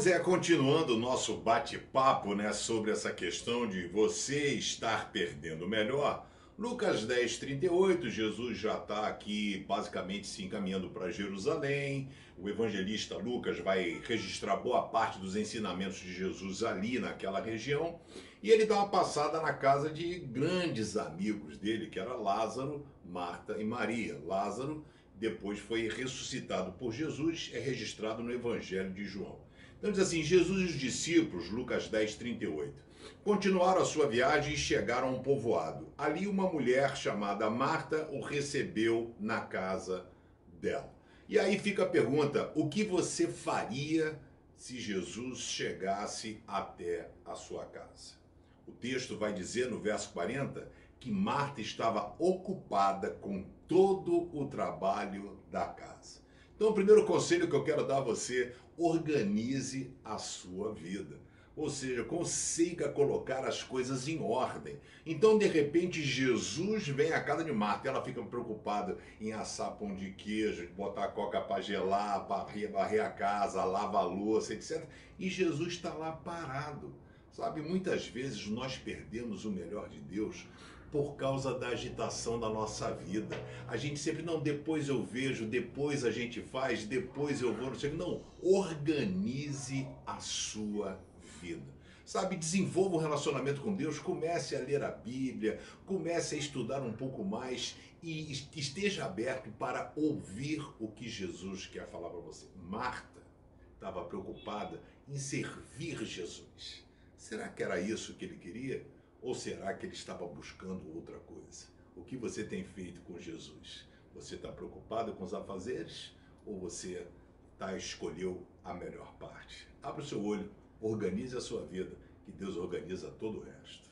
Pois é, continuando o nosso bate-papo né, sobre essa questão de você estar perdendo melhor, Lucas 10, 38, Jesus já está aqui basicamente se encaminhando para Jerusalém. O evangelista Lucas vai registrar boa parte dos ensinamentos de Jesus ali naquela região. E ele dá uma passada na casa de grandes amigos dele, que era Lázaro, Marta e Maria. Lázaro depois foi ressuscitado por Jesus, é registrado no Evangelho de João. Então diz assim: Jesus e os discípulos, Lucas 10, 38, continuaram a sua viagem e chegaram a um povoado. Ali uma mulher chamada Marta o recebeu na casa dela. E aí fica a pergunta: o que você faria se Jesus chegasse até a sua casa? O texto vai dizer no verso 40 que Marta estava ocupada com todo o trabalho da casa. Então, o primeiro conselho que eu quero dar a você, organize a sua vida. Ou seja, consiga colocar as coisas em ordem. Então, de repente, Jesus vem à casa de Marta. Ela fica preocupada em assar pão de queijo, botar a coca para gelar, varrer a casa, lavar a louça, etc. E Jesus está lá parado. Sabe, muitas vezes nós perdemos o melhor de Deus por causa da agitação da nossa vida. A gente sempre, não, depois eu vejo, depois a gente faz, depois eu vou, não sei. Não, organize a sua vida. Sabe, desenvolva um relacionamento com Deus, comece a ler a Bíblia, comece a estudar um pouco mais e esteja aberto para ouvir o que Jesus quer falar para você. Marta estava preocupada em servir Jesus. Será que era isso que ele queria? Ou será que ele estava buscando outra coisa? O que você tem feito com Jesus? Você está preocupado com os afazeres ou você tá, escolheu a melhor parte? Abra o seu olho, organize a sua vida, que Deus organiza todo o resto.